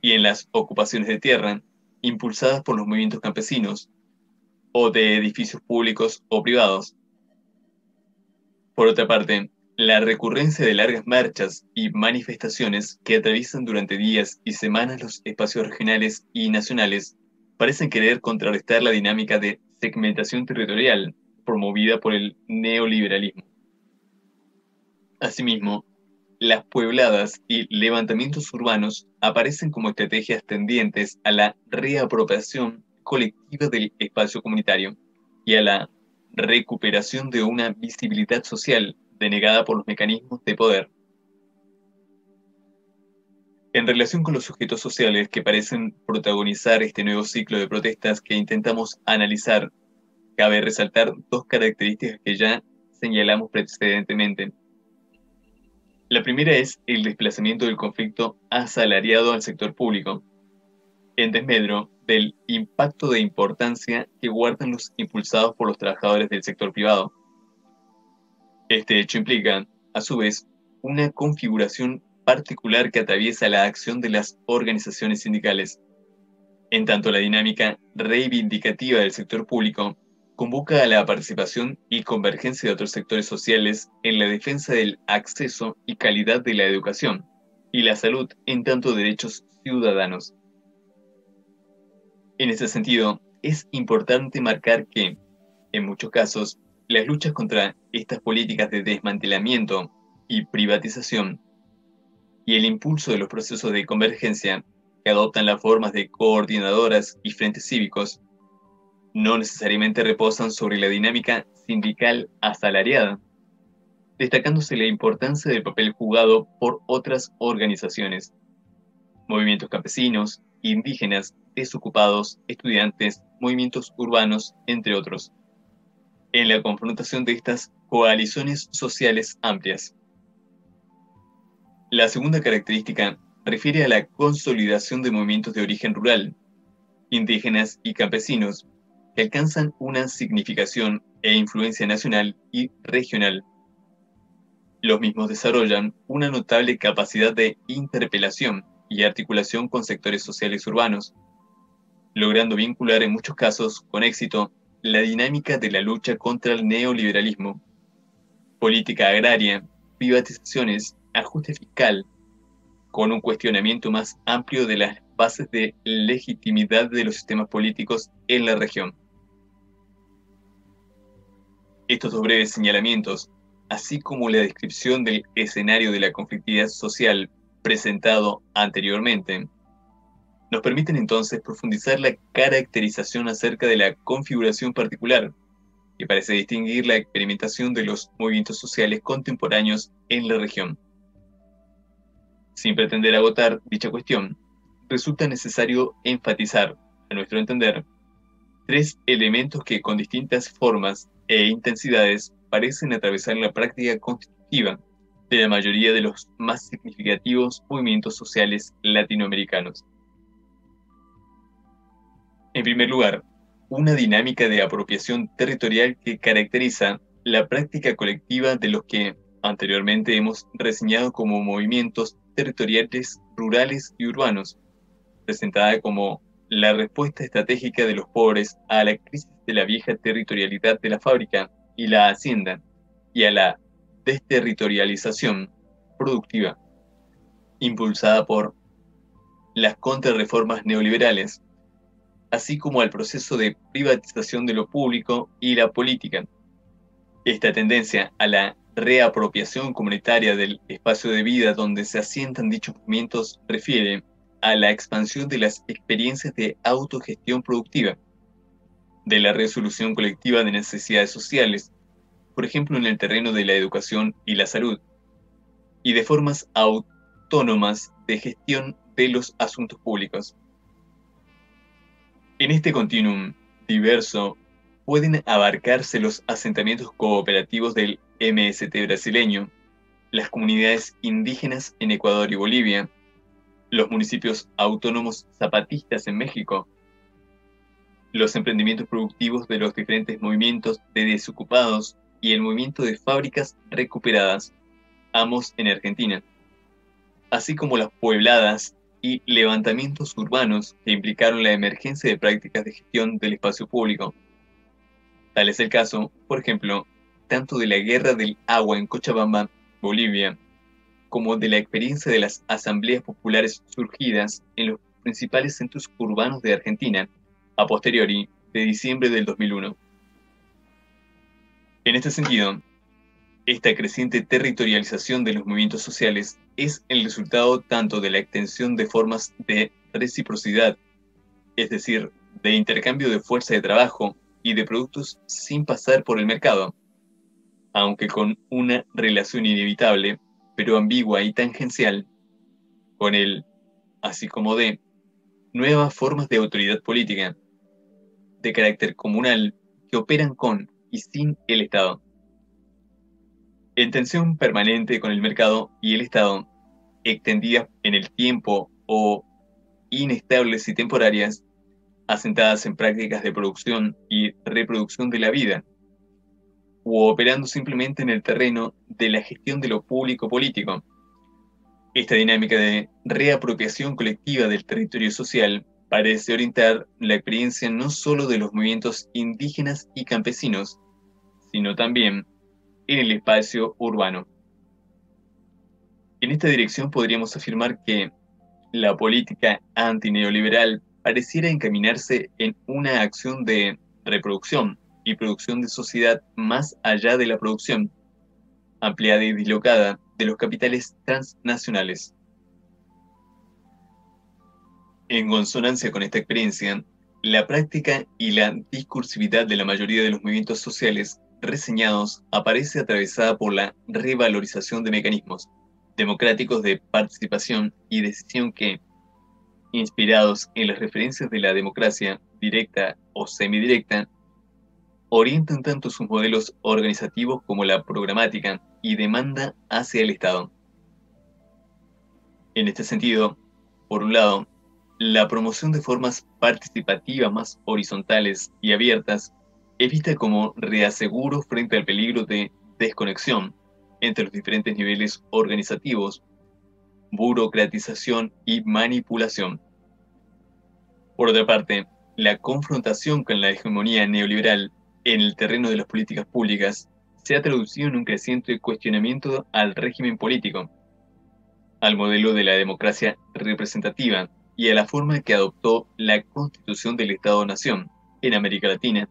y en las ocupaciones de tierra impulsadas por los movimientos campesinos o de edificios públicos o privados. Por otra parte, la recurrencia de largas marchas y manifestaciones que atraviesan durante días y semanas los espacios regionales y nacionales parecen querer contrarrestar la dinámica de segmentación territorial promovida por el neoliberalismo. Asimismo, las puebladas y levantamientos urbanos aparecen como estrategias tendientes a la reapropiación colectiva del espacio comunitario y a la recuperación de una visibilidad social denegada por los mecanismos de poder. En relación con los sujetos sociales que parecen protagonizar este nuevo ciclo de protestas que intentamos analizar, cabe resaltar dos características que ya señalamos precedentemente. La primera es el desplazamiento del conflicto asalariado al sector público, en desmedro del impacto de importancia que guardan los impulsados por los trabajadores del sector privado. Este hecho implica, a su vez, una configuración particular que atraviesa la acción de las organizaciones sindicales, en tanto la dinámica reivindicativa del sector público convoca a la participación y convergencia de otros sectores sociales en la defensa del acceso y calidad de la educación y la salud en tanto derechos ciudadanos. En ese sentido, es importante marcar que, en muchos casos, las luchas contra estas políticas de desmantelamiento y privatización y el impulso de los procesos de convergencia que adoptan las formas de coordinadoras y frentes cívicos no necesariamente reposan sobre la dinámica sindical asalariada, destacándose la importancia del papel jugado por otras organizaciones, movimientos campesinos, indígenas, desocupados, estudiantes, movimientos urbanos, entre otros, en la confrontación de estas coaliciones sociales amplias. La segunda característica refiere a la consolidación de movimientos de origen rural, indígenas y campesinos que alcanzan una significación e influencia nacional y regional. Los mismos desarrollan una notable capacidad de interpelación y articulación con sectores sociales urbanos, logrando vincular en muchos casos con éxito la dinámica de la lucha contra el neoliberalismo, política agraria, privatizaciones, ajuste fiscal, con un cuestionamiento más amplio de las bases de legitimidad de los sistemas políticos en la región. Estos dos breves señalamientos, así como la descripción del escenario de la conflictividad social presentado anteriormente, nos permiten entonces profundizar la caracterización acerca de la configuración particular, que parece distinguir la experimentación de los movimientos sociales contemporáneos en la región. Sin pretender agotar dicha cuestión, resulta necesario enfatizar, a nuestro entender, tres elementos que con distintas formas e intensidades parecen atravesar la práctica constitutiva de la mayoría de los más significativos movimientos sociales latinoamericanos. En primer lugar, una dinámica de apropiación territorial que caracteriza la práctica colectiva de los que anteriormente hemos reseñado como movimientos territoriales rurales y urbanos, presentada como la respuesta estratégica de los pobres a la crisis de la vieja territorialidad de la fábrica y la hacienda y a la desterritorialización productiva, impulsada por las contrarreformas neoliberales, así como al proceso de privatización de lo público y la política. Esta tendencia a la reapropiación comunitaria del espacio de vida donde se asientan dichos movimientos refiere a la expansión de las experiencias de autogestión productiva, de la resolución colectiva de necesidades sociales, por ejemplo en el terreno de la educación y la salud, y de formas autónomas de gestión de los asuntos públicos. En este continuum diverso pueden abarcarse los asentamientos cooperativos del MST brasileño, las comunidades indígenas en Ecuador y Bolivia, los municipios autónomos zapatistas en México, los emprendimientos productivos de los diferentes movimientos de desocupados y el movimiento de fábricas recuperadas, ambos en Argentina, así como las puebladas y levantamientos urbanos que implicaron la emergencia de prácticas de gestión del espacio público. Tal es el caso, por ejemplo, tanto de la guerra del agua en Cochabamba, Bolivia, como de la experiencia de las asambleas populares surgidas en los principales centros urbanos de Argentina, a posteriori de diciembre del 2001. En este sentido, esta creciente territorialización de los movimientos sociales es el resultado tanto de la extensión de formas de reciprocidad, es decir, de intercambio de fuerza de trabajo y de productos sin pasar por el mercado, aunque con una relación inevitable, pero ambigua y tangencial, con el, así como de, nuevas formas de autoridad política, de carácter comunal, que operan con y sin el Estado en tensión permanente con el mercado y el Estado, extendidas en el tiempo o inestables y temporarias, asentadas en prácticas de producción y reproducción de la vida, o operando simplemente en el terreno de la gestión de lo público político. Esta dinámica de reapropiación colectiva del territorio social parece orientar la experiencia no solo de los movimientos indígenas y campesinos, sino también en el espacio urbano. En esta dirección podríamos afirmar que la política antineoliberal pareciera encaminarse en una acción de reproducción y producción de sociedad más allá de la producción, ampliada y dislocada de los capitales transnacionales. En consonancia con esta experiencia, la práctica y la discursividad de la mayoría de los movimientos sociales reseñados aparece atravesada por la revalorización de mecanismos democráticos de participación y decisión que, inspirados en las referencias de la democracia directa o semidirecta, orientan tanto sus modelos organizativos como la programática y demanda hacia el Estado. En este sentido, por un lado, la promoción de formas participativas más horizontales y abiertas es vista como reaseguro frente al peligro de desconexión entre los diferentes niveles organizativos, burocratización y manipulación. Por otra parte, la confrontación con la hegemonía neoliberal en el terreno de las políticas públicas se ha traducido en un creciente cuestionamiento al régimen político, al modelo de la democracia representativa y a la forma que adoptó la constitución del Estado-Nación en América Latina,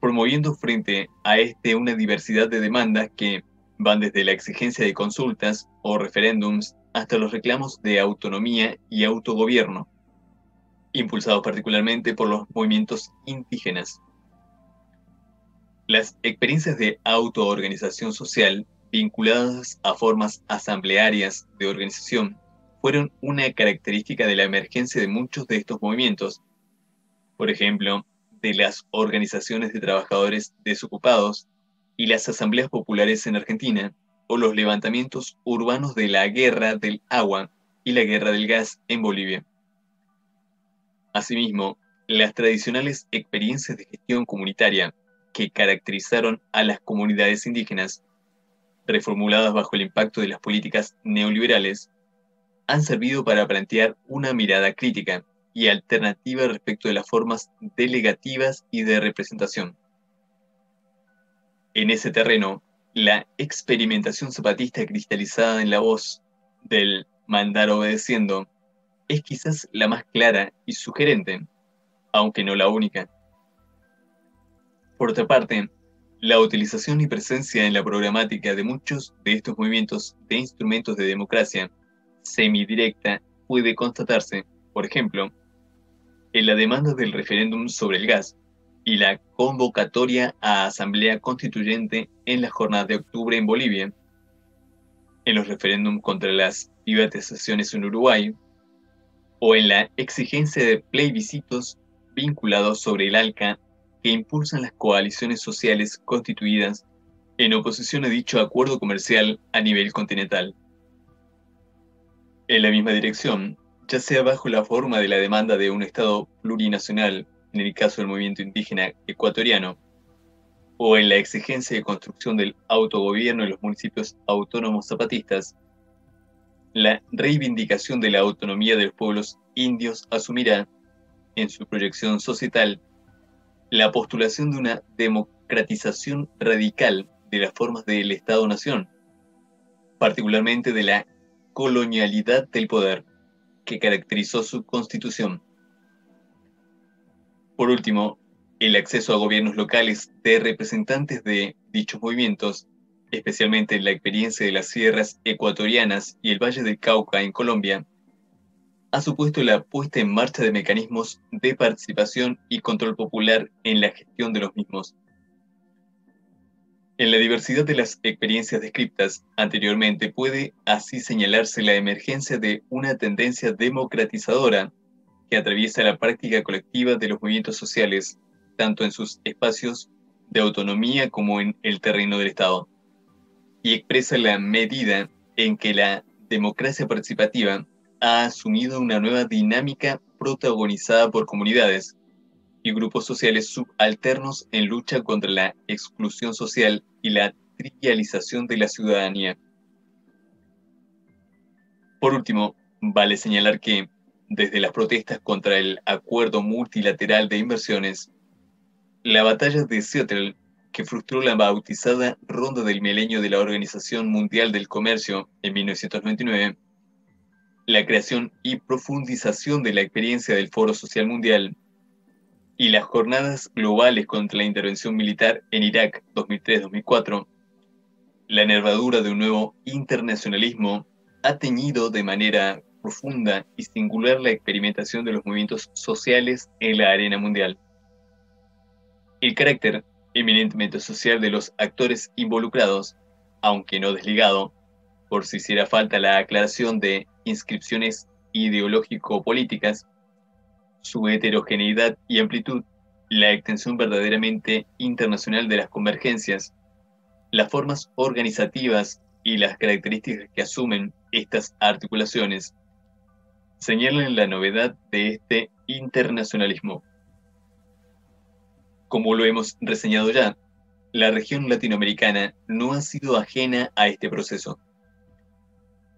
promoviendo frente a este una diversidad de demandas que van desde la exigencia de consultas o referéndums hasta los reclamos de autonomía y autogobierno, impulsados particularmente por los movimientos indígenas. Las experiencias de autoorganización social vinculadas a formas asamblearias de organización fueron una característica de la emergencia de muchos de estos movimientos. Por ejemplo, de las organizaciones de trabajadores desocupados y las asambleas populares en Argentina, o los levantamientos urbanos de la guerra del agua y la guerra del gas en Bolivia. Asimismo, las tradicionales experiencias de gestión comunitaria que caracterizaron a las comunidades indígenas, reformuladas bajo el impacto de las políticas neoliberales, han servido para plantear una mirada crítica y alternativa respecto de las formas delegativas y de representación. En ese terreno, la experimentación zapatista cristalizada en la voz del mandar obedeciendo es quizás la más clara y sugerente, aunque no la única. Por otra parte, la utilización y presencia en la programática de muchos de estos movimientos de instrumentos de democracia semidirecta puede constatarse, por ejemplo, en la demanda del referéndum sobre el gas, y la convocatoria a asamblea constituyente en la jornada de octubre en Bolivia, en los referéndums contra las privatizaciones en Uruguay, o en la exigencia de plebiscitos vinculados sobre el ALCA que impulsan las coaliciones sociales constituidas en oposición a dicho acuerdo comercial a nivel continental. En la misma dirección, ya sea bajo la forma de la demanda de un Estado plurinacional en el caso del movimiento indígena ecuatoriano, o en la exigencia de construcción del autogobierno en los municipios autónomos zapatistas, la reivindicación de la autonomía de los pueblos indios asumirá, en su proyección societal, la postulación de una democratización radical de las formas del Estado-Nación, particularmente de la colonialidad del poder que caracterizó su constitución. Por último, el acceso a gobiernos locales de representantes de dichos movimientos, especialmente la experiencia de las sierras ecuatorianas y el Valle del Cauca en Colombia, ha supuesto la puesta en marcha de mecanismos de participación y control popular en la gestión de los mismos. En la diversidad de las experiencias descritas anteriormente puede así señalarse la emergencia de una tendencia democratizadora que atraviesa la práctica colectiva de los movimientos sociales, tanto en sus espacios de autonomía como en el terreno del Estado, y expresa la medida en que la democracia participativa ha asumido una nueva dinámica protagonizada por comunidades y grupos sociales subalternos en lucha contra la exclusión social y la trivialización de la ciudadanía. Por último, vale señalar que, desde las protestas contra el Acuerdo Multilateral de Inversiones, la batalla de Seattle, que frustró la bautizada Ronda del Milenio de la Organización Mundial del Comercio en 1999, la creación y profundización de la experiencia del Foro Social Mundial y las jornadas globales contra la intervención militar en Irak 2003-2004, la nervadura de un nuevo internacionalismo ha teñido de manera profunda y singular la experimentación de los movimientos sociales en la arena mundial. El carácter eminentemente social de los actores involucrados, aunque no desligado, por si hiciera falta la aclaración de inscripciones ideológico-políticas, su heterogeneidad y amplitud, la extensión verdaderamente internacional de las convergencias, las formas organizativas y las características que asumen estas articulaciones señalan la novedad de este internacionalismo. Como lo hemos reseñado ya, la región latinoamericana no ha sido ajena a este proceso.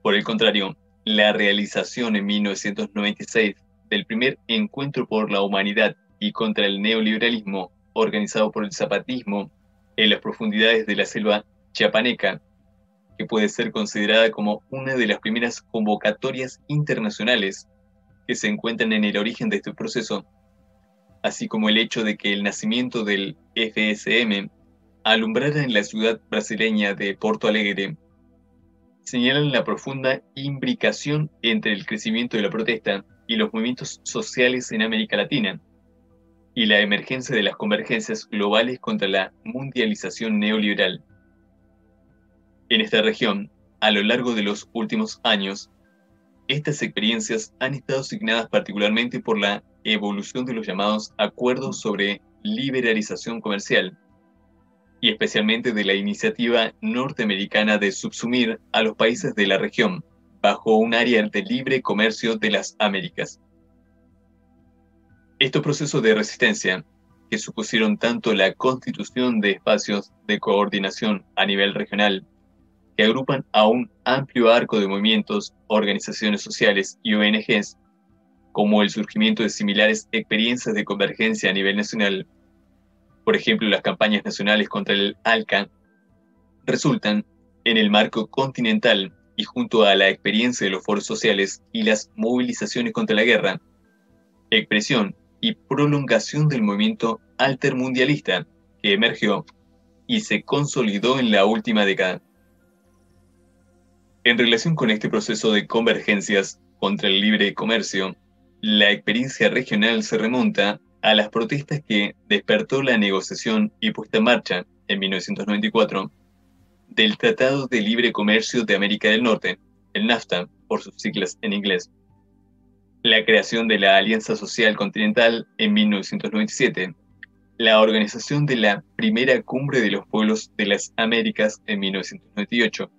Por el contrario, la realización en 1996 del primer encuentro por la humanidad y contra el neoliberalismo organizado por el zapatismo en las profundidades de la selva chiapaneca, que puede ser considerada como una de las primeras convocatorias internacionales que se encuentran en el origen de este proceso, así como el hecho de que el nacimiento del FSM alumbrara en la ciudad brasileña de Porto Alegre, señalan la profunda imbricación entre el crecimiento de la protesta y los movimientos sociales en América Latina, y la emergencia de las convergencias globales contra la mundialización neoliberal. En esta región, a lo largo de los últimos años, estas experiencias han estado asignadas particularmente por la evolución de los llamados acuerdos sobre liberalización comercial, y especialmente de la iniciativa norteamericana de subsumir a los países de la región bajo un área de libre comercio de las Américas. Estos procesos de resistencia, que supusieron tanto la constitución de espacios de coordinación a nivel regional, que agrupan a un amplio arco de movimientos, organizaciones sociales y ONGs, como el surgimiento de similares experiencias de convergencia a nivel nacional, por ejemplo las campañas nacionales contra el ALCA, resultan en el marco continental y junto a la experiencia de los foros sociales y las movilizaciones contra la guerra, expresión y prolongación del movimiento altermundialista que emergió y se consolidó en la última década. En relación con este proceso de convergencias contra el libre comercio, la experiencia regional se remonta a las protestas que despertó la negociación y puesta en marcha en 1994 del Tratado de Libre Comercio de América del Norte, el NAFTA, por sus siglas en inglés, la creación de la Alianza Social Continental en 1997, la organización de la primera cumbre de los pueblos de las Américas en 1998,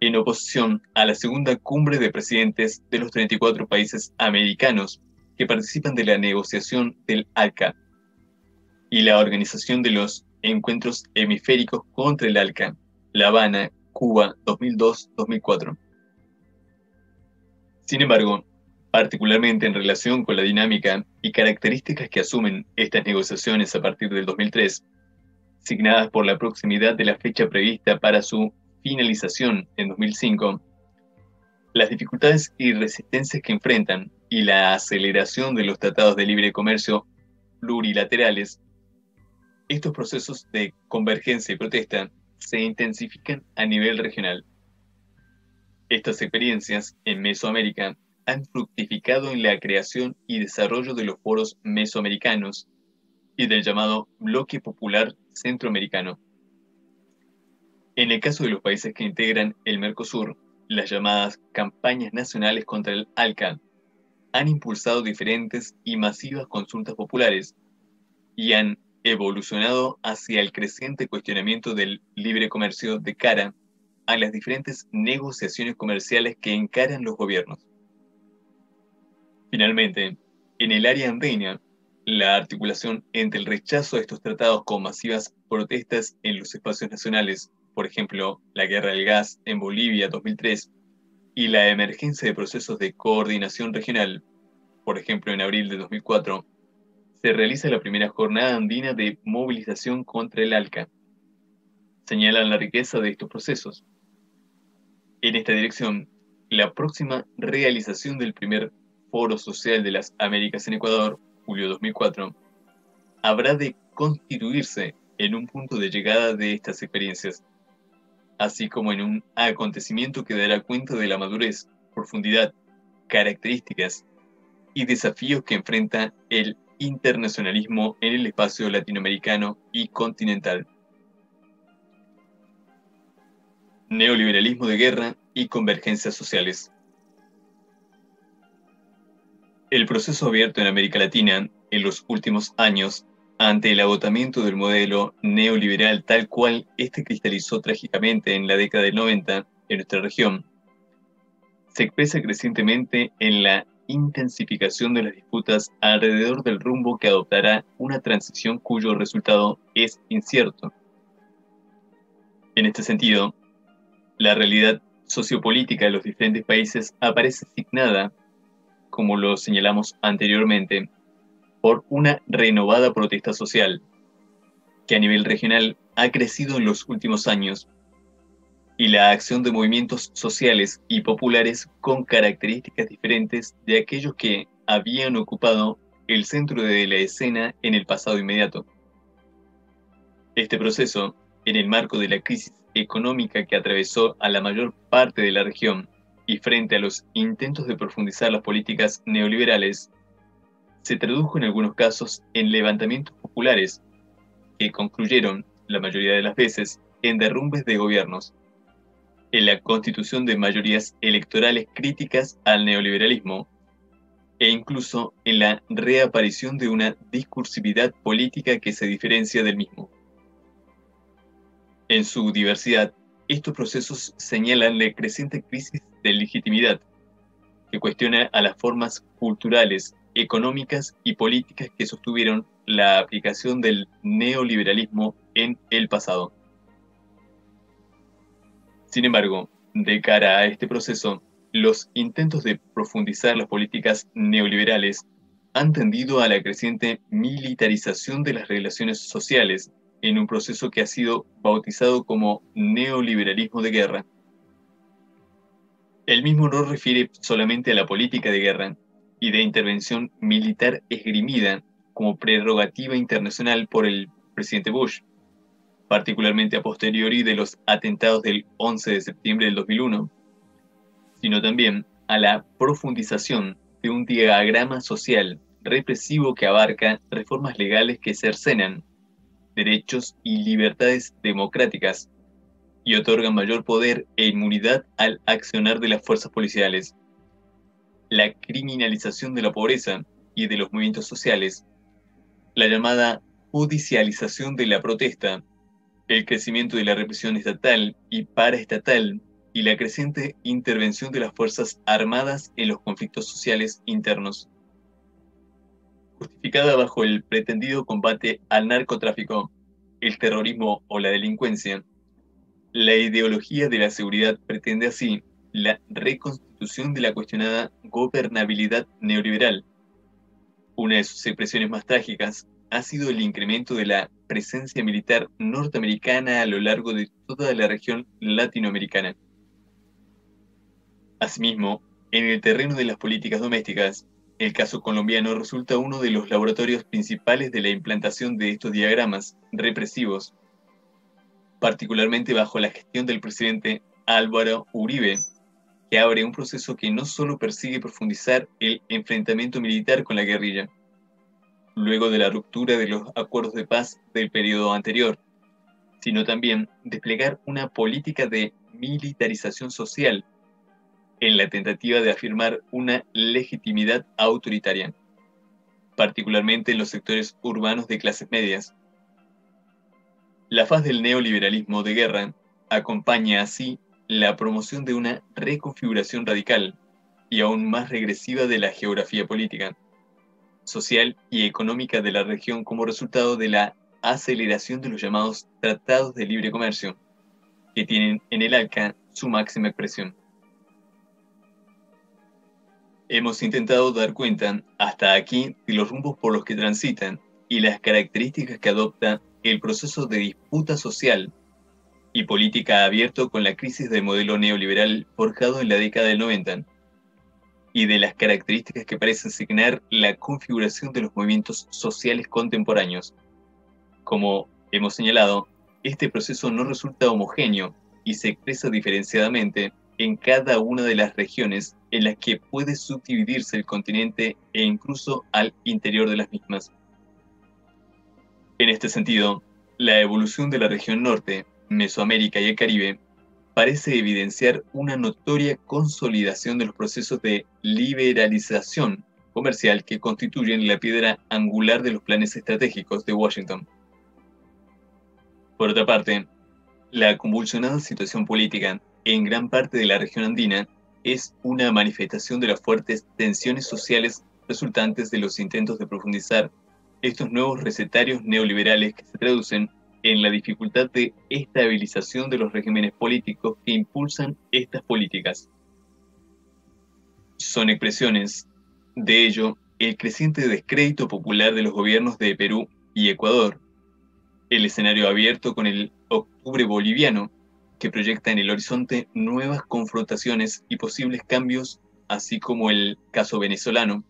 en oposición a la segunda cumbre de presidentes de los 34 países americanos que participan de la negociación del ALCA, y la organización de los encuentros hemisféricos contra el ALCA, La Habana, Cuba, 2002-2004. Sin embargo, particularmente en relación con la dinámica y características que asumen estas negociaciones a partir del 2003, signadas por la proximidad de la fecha prevista para su finalización en 2005, las dificultades y resistencias que enfrentan y la aceleración de los tratados de libre comercio plurilaterales, estos procesos de convergencia y protesta se intensifican a nivel regional. Estas experiencias en Mesoamérica han fructificado en la creación y desarrollo de los foros mesoamericanos y del llamado Bloque Popular Centroamericano. En el caso de los países que integran el Mercosur, las llamadas campañas nacionales contra el ALCA han impulsado diferentes y masivas consultas populares y han evolucionado hacia el creciente cuestionamiento del libre comercio de cara a las diferentes negociaciones comerciales que encaran los gobiernos. Finalmente, en el área andina, la articulación entre el rechazo a estos tratados con masivas protestas en los espacios nacionales, por ejemplo, la guerra del gas en Bolivia 2003, y la emergencia de procesos de coordinación regional, por ejemplo, en abril de 2004, se realiza la primera jornada andina de movilización contra el ALCA. Señalan la riqueza de estos procesos. En esta dirección, la próxima realización del primer Foro Social de las Américas en Ecuador, julio 2004, habrá de constituirse en un punto de llegada de estas experiencias, así como en un acontecimiento que dará cuenta de la madurez, profundidad, características y desafíos que enfrenta el internacionalismo en el espacio latinoamericano y continental. Neoliberalismo de guerra y convergencias sociales. El proceso abierto en América Latina en los últimos años, ante el agotamiento del modelo neoliberal tal cual este cristalizó trágicamente en la década del 90 en nuestra región, se expresa crecientemente en la intensificación de las disputas alrededor del rumbo que adoptará una transición cuyo resultado es incierto. En este sentido, la realidad sociopolítica de los diferentes países aparece asignada, como lo señalamos anteriormente, por una renovada protesta social, que a nivel regional ha crecido en los últimos años, y la acción de movimientos sociales y populares con características diferentes de aquellos que habían ocupado el centro de la escena en el pasado inmediato. Este proceso, en el marco de la crisis económica que atravesó a la mayor parte de la región y frente a los intentos de profundizar las políticas neoliberales, se tradujo en algunos casos en levantamientos populares que concluyeron, la mayoría de las veces, en derrumbes de gobiernos, en la constitución de mayorías electorales críticas al neoliberalismo e incluso en la reaparición de una discursividad política que se diferencia del mismo. En su diversidad, estos procesos señalan la creciente crisis de legitimidad, que cuestiona a las formas culturales, económicas y políticas que sostuvieron la aplicación del neoliberalismo en el pasado. Sin embargo, de cara a este proceso, los intentos de profundizar las políticas neoliberales han tendido a la creciente militarización de las relaciones sociales en un proceso que ha sido bautizado como neoliberalismo de guerra. El mismo no refiere solamente a la política de guerra y de intervención militar esgrimida como prerrogativa internacional por el presidente Bush, particularmente a posteriori de los atentados del 11 de septiembre del 2001, sino también a la profundización de un diagrama social represivo que abarca reformas legales que cercenan derechos y libertades democráticas y otorgan mayor poder e inmunidad al accionar de las fuerzas policiales. La criminalización de la pobreza y de los movimientos sociales, la llamada judicialización de la protesta, el crecimiento de la represión estatal y paraestatal y la creciente intervención de las Fuerzas Armadas en los conflictos sociales internos justificada bajo el pretendido combate al narcotráfico, el terrorismo o la delincuencia. La ideología de la seguridad pretende así la reconstitución de la cuestionada gobernabilidad neoliberal. Una de sus expresiones más trágicas ha sido el incremento de la presencia militar norteamericana a lo largo de toda la región latinoamericana. Asimismo, en el terreno de las políticas domésticas, el caso colombiano resulta uno de los laboratorios principales de la implantación de estos diagramas represivos, particularmente bajo la gestión del presidente Álvaro Uribe, que abre un proceso que no solo persigue profundizar el enfrentamiento militar con la guerrilla, luego de la ruptura de los acuerdos de paz del periodo anterior, sino también desplegar una política de militarización social en la tentativa de afirmar una legitimidad autoritaria, particularmente en los sectores urbanos de clases medias. La faz del neoliberalismo de guerra acompaña así la promoción de una reconfiguración radical y aún más regresiva de la geografía política, social y económica de la región como resultado de la aceleración de los llamados tratados de libre comercio, que tienen en el ALCA su máxima expresión. Hemos intentado dar cuenta hasta aquí de los rumbos por los que transitan y las características que adopta el proceso de disputa social y política abierto con la crisis del modelo neoliberal forjado en la década del 90 y de las características que parecen asignar la configuración de los movimientos sociales contemporáneos. Como hemos señalado, este proceso no resulta homogéneo y se expresa diferenciadamente en cada una de las regiones en las que puede subdividirse el continente e incluso al interior de las mismas. En este sentido, la evolución de la región norte, Mesoamérica y el Caribe parece evidenciar una notoria consolidación de los procesos de liberalización comercial que constituyen la piedra angular de los planes estratégicos de Washington. Por otra parte, la convulsionada situación política en gran parte de la región andina es una manifestación de las fuertes tensiones sociales resultantes de los intentos de profundizar estos nuevos recetarios neoliberales que se traducen en la dificultad de estabilización de los regímenes políticos que impulsan estas políticas. Son expresiones de ello el creciente descrédito popular de los gobiernos de Perú y Ecuador, el escenario abierto con el octubre boliviano, que proyecta en el horizonte nuevas confrontaciones y posibles cambios, así como el caso venezolano,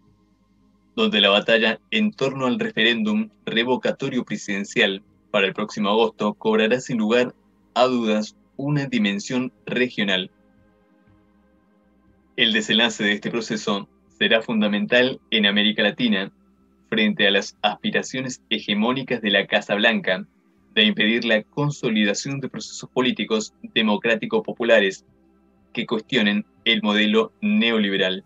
donde la batalla en torno al referéndum revocatorio presidencial para el próximo agosto cobrará sin lugar a dudas una dimensión regional. El desenlace de este proceso será fundamental en América Latina frente a las aspiraciones hegemónicas de la Casa Blanca de impedir la consolidación de procesos políticos democráticos populares que cuestionen el modelo neoliberal.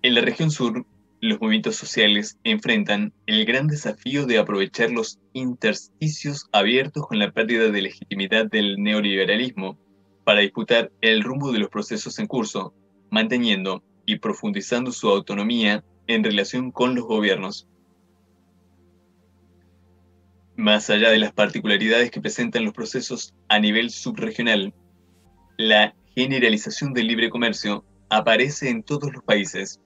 En la región sur, los movimientos sociales enfrentan el gran desafío de aprovechar los intersticios abiertos con la pérdida de legitimidad del neoliberalismo para disputar el rumbo de los procesos en curso, manteniendo y profundizando su autonomía en relación con los gobiernos. Más allá de las particularidades que presentan los procesos a nivel subregional, la generalización del libre comercio aparece en todos los países,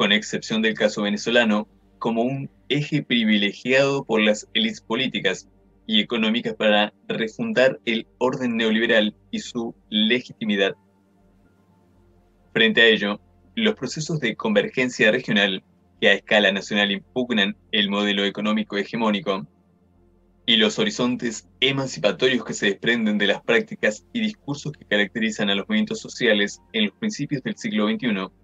con excepción del caso venezolano, como un eje privilegiado por las élites políticas y económicas para refundar el orden neoliberal y su legitimidad. Frente a ello, los procesos de convergencia regional que a escala nacional impugnan el modelo económico hegemónico y los horizontes emancipatorios que se desprenden de las prácticas y discursos que caracterizan a los movimientos sociales en los principios del siglo XXI,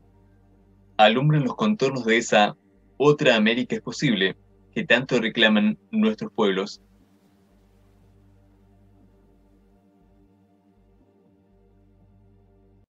alumbran los contornos de esa otra América es posible que tanto reclaman nuestros pueblos